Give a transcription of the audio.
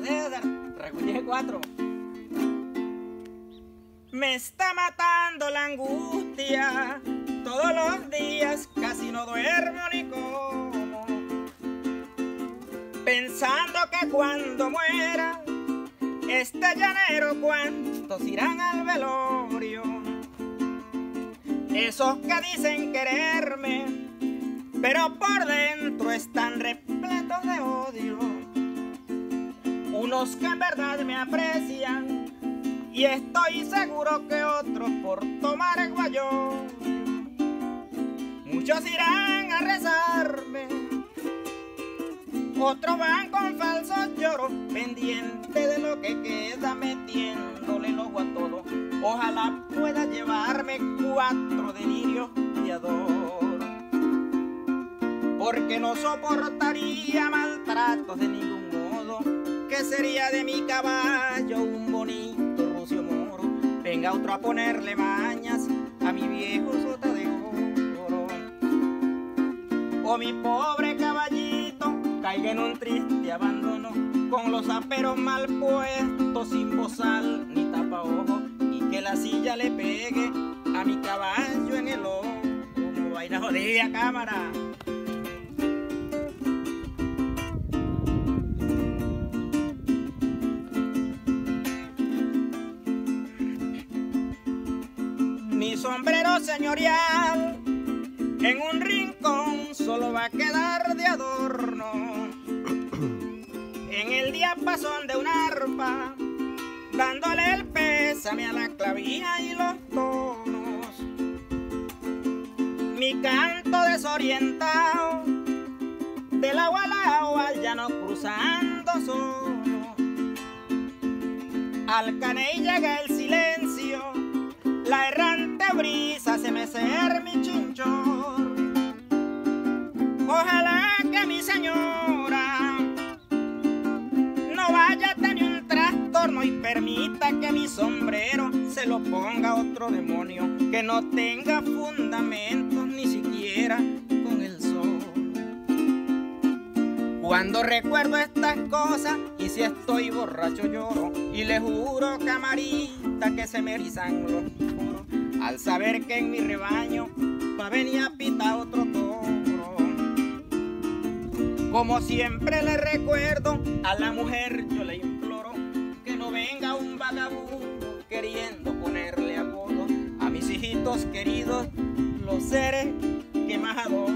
Recuñé cuatro. Me está matando la angustia, todos los días casi no duermo ni como. Pensando que cuando muera, este llanero cuántos irán al velorio. Esos que dicen quererme, pero por dentro están repletos de odio. Que en verdad me aprecian y estoy seguro que otros por tomar guayo. Muchos irán a rezarme, otros van con falsos lloros, pendientes de lo que queda, metiéndole el ojo a todo. Ojalá pueda llevarme cuatro delirios de adoro, porque no soportaría maltratos de ningún sería de mi caballo un bonito venga otro a ponerle mañas a mi viejo sota de oro. O mi pobre caballito caiga en un triste abandono, con los aperos mal puestos, sin bozal ni tapa ojo, y que la silla le pegue a mi caballo en el ojo. Como vaina jodida cámara. Sombrero señorial en un rincón solo va a quedar de adorno. En el diapasón de un arpa, dándole el pésame a la clavija y los tonos. Mi canto desorientado, del agua al agua ya no cruzando solo. Al caney llega el silencio la errante brisa se me ser mi chinchor. Ojalá que mi señora no vaya a tener un trastorno y permita que mi sombrero se lo ponga otro demonio que no tenga fundamentos ni siquiera con el sol. Cuando recuerdo estas cosas y si estoy borracho lloro y le juro camarita que se me erizan los al saber que en mi rebaño va a venir a pitar otro toro. Como siempre le recuerdo a la mujer, yo le imploro que no venga un vagabundo queriendo ponerle apodo a mis hijitos queridos, los seres que más adoro.